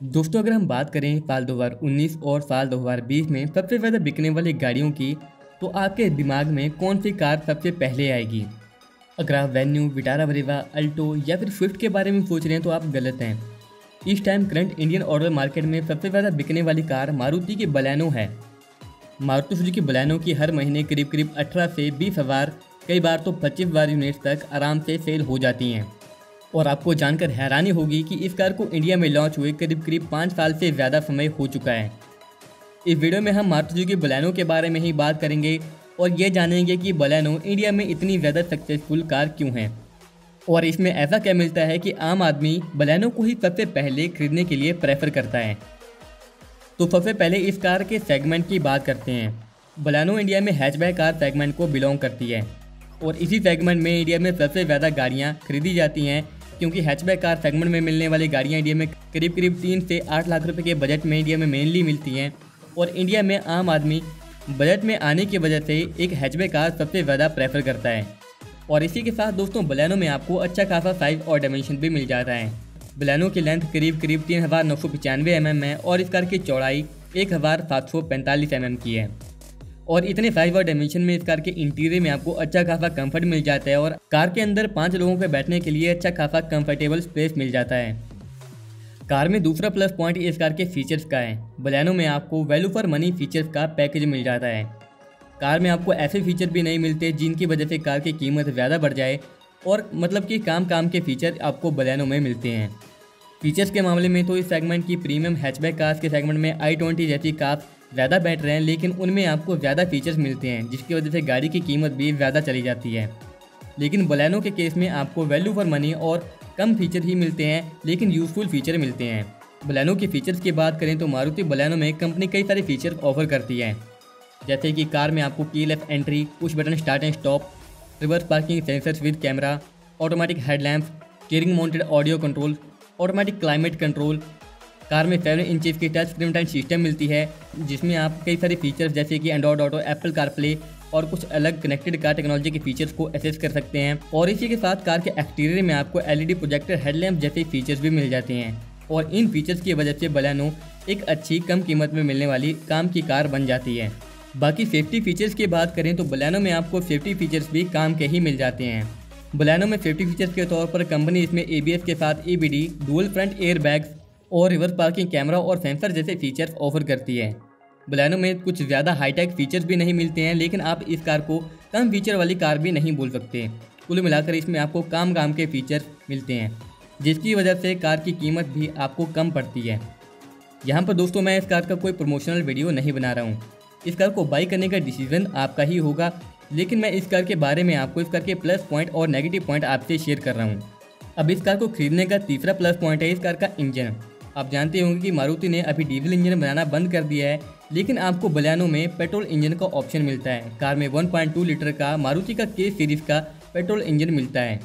दोस्तों, अगर हम बात करें साल 2019 और साल 2020 में सबसे ज़्यादा बिकने वाली गाड़ियों की तो आपके दिमाग में कौन सी कार सबसे पहले आएगी? अगर आप वेन्यू, विटारा वरीवा अल्टो या फिर स्विफ्ट के बारे में सोच रहे हैं तो आप गलत हैं। इस time current Indian order market में सबसे ज़्यादा बिकने वाली कार मारुति की बलैनो है। मारुति सुजुकी बलैनो की हर महीने करीब करीब अठारह से बीस हज़ार, कई बार तो पच्चीस हज़ार यूनिट तक आराम से सेल हो जाती हैं। और आपको जानकर हैरानी होगी कि इस कार को इंडिया में लॉन्च हुए करीब करीब पाँच साल से ज़्यादा समय हो चुका है। इस वीडियो में हम मारुति की बलैनो के बारे में ही बात करेंगे और ये जानेंगे कि बलैनो इंडिया में इतनी ज़्यादा सक्सेसफुल कार क्यों है। और इसमें ऐसा क्या मिलता है कि आम आदमी बलैनो को ही सबसे पहले खरीदने के लिए प्रेफर करता है। तो सबसे पहले इस कार के सेगमेंट की बात करते हैं। बलैनो इंडिया में हैचबैक कार सेगमेंट को बिलोंग करती है। और इसी सेगमेंट में इंडिया में सबसे ज़्यादा गाड़ियाँ खरीदी जाती हैं क्योंकि हैचबैक कार सेगमेंट में मिलने वाली गाड़ियाँ इंडिया में करीब करीब तीन से आठ लाख रुपये के बजट में इंडिया में मेनली मिलती हैं। और इंडिया में आम आदमी बजट में आने की वजह से एक हैचबैक कार सबसे ज़्यादा प्रेफर करता है। और इसी के साथ दोस्तों बलैनो में आपको अच्छा खासा साइज़ और डायमेंशन भी मिल जाता है। बलैनो की लेंथ करीब करीब तीन हज़ार नौ सौ पचानवे एम एम है और इस कार की चौड़ाई एक हज़ार सात सौ पैंतालीस एम एम की है। और इतने साइज़ और डायमेंशन में इस कार के इंटीरियर में आपको अच्छा खासा कंफर्ट मिल जाता है और कार के अंदर पाँच लोगों के बैठने के लिए अच्छा खासा कंफर्टेबल स्पेस मिल जाता है। कार में दूसरा प्लस पॉइंट इस कार के फीचर्स का है। बलैनो में आपको वैल्यू फॉर मनी फीचर्स का पैकेज मिल जाता है। कार में आपको ऐसे फीचर भी नहीं मिलते जिनकी वजह से कार की कीमत ज़्यादा बढ़ जाए और मतलब कि काम काम के फीचर आपको बलैनो में मिलते हैं। फीचर्स के मामले में तो इस सेगमेंट की प्रीमियम हैचबैक कार्स के सेगमेंट में आई ट्वेंटी जैसी कार्स ज़्यादा बेटर हैं, लेकिन उनमें आपको ज़्यादा फीचर्स मिलते हैं, जिसकी वजह से गाड़ी की कीमत भी ज़्यादा चली जाती है। लेकिन बलैनो के केस में आपको वैल्यू फॉर मनी और कम फीचर ही मिलते हैं, लेकिन यूज़फुल फीचर मिलते हैं। बलैनो के फीचर्स की बात करें तो मारुति बलैनो में कंपनी कई सारे फीचर ऑफ़र करती है। जैसे कि कार में आपको key left entry push button start and stop reverse parking sensors with camera automatic headlamp steering mounted audio control automatic climate control car में सेवन इंच की टच स्क्रीन टाइम सिस्टम मिलती है, जिसमें आप कई सारे फीचर्स जैसे कि Android auto Apple car play और कुछ अलग कनेक्टेड कार टेक्नोलॉजी के फीचर्स को एसेस कर सकते हैं। और इसी के साथ कार के एक्सटीरियर में आपको एलईडी प्रोजेक्टर हेडलैम्प जैसे फीचर्स भी मिल जाते हैं। और इन फीचर्स की वजह से बलानो एक अच्छी कम कीमत में मिलने वाली काम की कार बन जाती है। बाकी सेफ्टी फीचर्स की बात करें तो बलानो में आपको सेफ्टी फीचर्स भी काम के ही मिल जाते हैं। बलानो में सेफ्टी फीचर्स के तौर पर कंपनी इसमें एबीएस के साथ E B D dual front air bags और रिवर्स पार्किंग कैमरा और सेंसर जैसे फीचर्स ऑफ़र करती है। बलैनो में कुछ ज़्यादा हाईटेक फीचर्स भी नहीं मिलते हैं, लेकिन आप इस कार को कम फीचर वाली कार भी नहीं बोल सकते। कुल मिलाकर इसमें आपको काम काम के फीचर मिलते हैं, जिसकी वजह से कार की कीमत भी आपको कम पड़ती है। यहाँ पर दोस्तों मैं इस कार का कोई प्रमोशनल वीडियो नहीं बना रहा हूँ। इस कार को बाई करने का डिसीज़न आपका ही होगा, लेकिन मैं इस कार के बारे में आपको इस कार के प्लस पॉइंट और नेगेटिव पॉइंट आपसे शेयर कर रहा हूँ। अब इस कार को खरीदने का तीसरा प्लस पॉइंट है इस कार का इंजन आप जानते होंगे कि मारुति ने अभी डीजल इंजन बनाना बंद कर दिया है, लेकिन आपको बलियानो में पेट्रोल इंजन का ऑप्शन मिलता है। कार में 1.2 लीटर का, मारुति का के सीरीज़ का पेट्रोल इंजन मिलता है।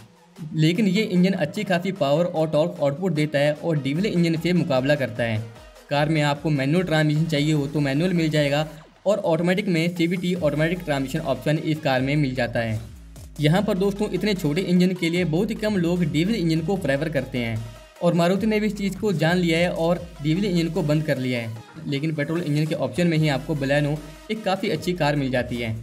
लेकिन ये इंजन अच्छी खासी पावर और टॉर्क आउटपुट देता है और डीजल इंजन से मुकाबला करता है। कार में आपको मैनुअल ट्रांसमिशन चाहिए हो तो मैनुअल मिल जाएगा और ऑटोमेटिक में सीबीटी ऑटोमेटिक ट्रांसमिशन ऑप्शन इस कार में मिल जाता है। यहाँ पर दोस्तों, इतने छोटे इंजन के लिए बहुत ही कम लोग डीजल इंजन को प्रेफर करते हैं। और मारुति ने भी इस चीज़ को जान लिया है और डीजल इंजन को बंद कर लिया है। लेकिन पेट्रोल इंजन के ऑप्शन में ही आपको बलैनो एक काफ़ी अच्छी कार मिल जाती है।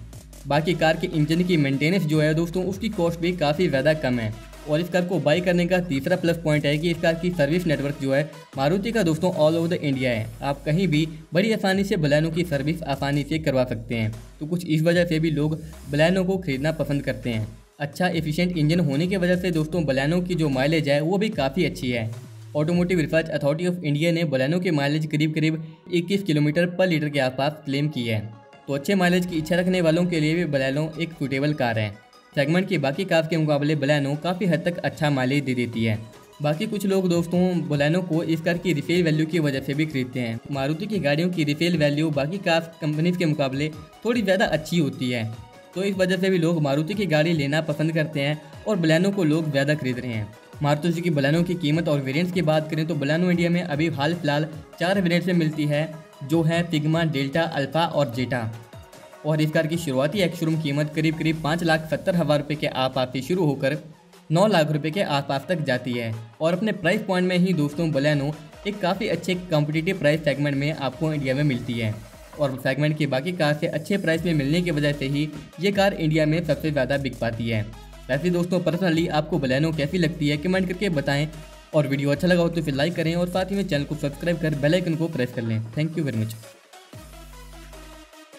बाकी कार के इंजन की मेंटेनेंस जो है दोस्तों, उसकी कॉस्ट भी काफ़ी ज़्यादा कम है। और इस कार को बाई करने का तीसरा प्लस पॉइंट है कि इस कार की सर्विस नेटवर्क जो है मारुति का दोस्तों ऑल ओवर द इंडिया है। आप कहीं भी बड़ी आसानी से बलैनो की सर्विस आसानी से करवा सकते हैं। तो कुछ इस वजह से भी लोग बलैनो को खरीदना पसंद करते हैं। अच्छा एफिशिएंट इंजन होने की वजह से दोस्तों बलैनो की जो माइलेज है, वो भी काफ़ी अच्छी है। Automotive Research Authority of India ने बलैनो के माइलेज करीब करीब 21 किलोमीटर पर लीटर के आसपास क्लेम की है। तो अच्छे माइलेज की इच्छा रखने वालों के लिए भी बलैनो एक सुटेबल कार है। सेगमेंट की बाकी कार के मुकाबले बलैनो काफ़ी हद तक अच्छा माइलेज दे देती है। बाकी कुछ लोग दोस्तों बलैनो को इस कार की रिफेल वैल्यू की वजह से भी खरीदते हैं। मारुति की गाड़ियों की रिफेल वैल्यू बाकी कार कंपनीज़ के मुकाबले थोड़ी ज़्यादा अच्छी होती है। तो इस वजह से भी लोग मारुति की गाड़ी लेना पसंद करते हैं और बलैनो को लोग ज़्यादा खरीद रहे हैं। मारुति की बलानों की कीमत और वेरिएंट्स की बात करें तो बलैनो इंडिया में अभी हाल फ़िलहाल चार वेरिएंट्स में मिलती है, जो है पिग्मा डेल्टा, अल्फ़ा और जेटा। और इस कार की शुरुआती एक शोरूम कीमत करीब करीब पाँच लाख सत्तर हज़ार रुपये के आसपास से शुरू होकर नौ लाख रुपए के आसपास तक जाती है। और अपने प्राइस पॉइंट में ही दोस्तों, बलैनो एक काफ़ी अच्छे कॉम्पिटिटिव प्राइस सेगमेंट में आपको इंडिया में मिलती है। और सेगमेंट की बाकी कार से अच्छे प्राइस में मिलने की वजह से ही ये कार इंडिया में सबसे ज़्यादा बिक पाती है। वैसे दोस्तों पर्सनली आपको बलैनो कैसी लगती है कमेंट करके बताएँ। और वीडियो अच्छा लगा हो तो फिर लाइक करें और साथ ही में चैनल को सब्सक्राइब कर बेल आइकन को प्रेस कर लें। Thank you very much